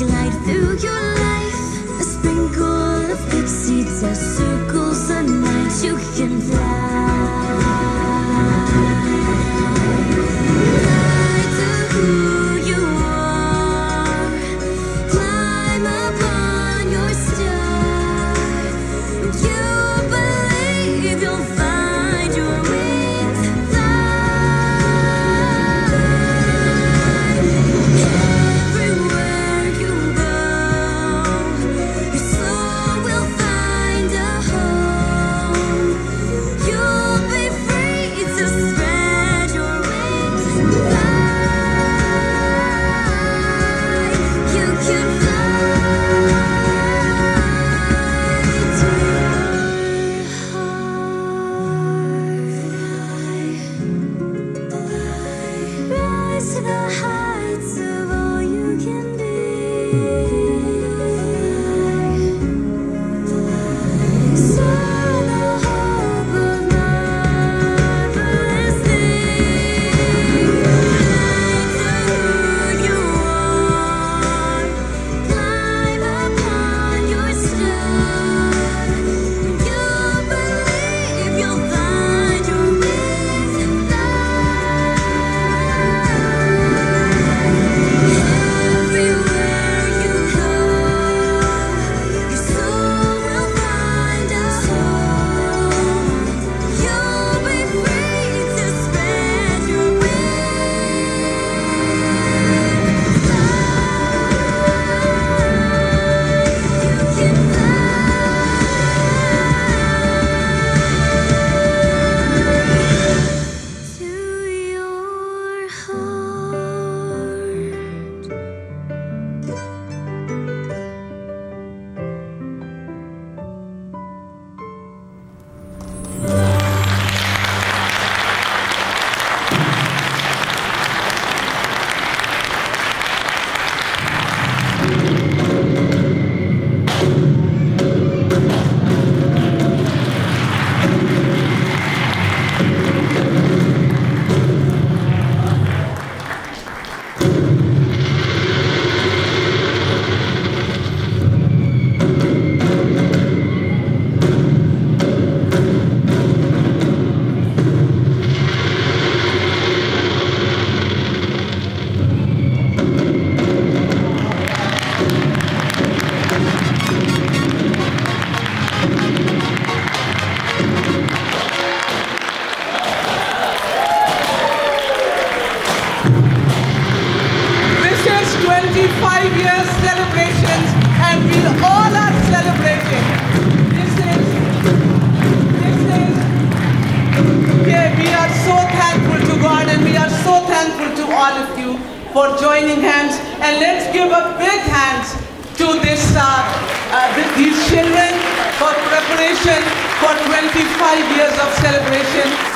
glide through your life. Be. 25 years celebrations and we all are celebrating. This is, this is, yeah, we are so thankful to God and we are so thankful to all of you for joining hands and let's give a big hand to this, uh, uh, these children for preparation for 25 years of celebration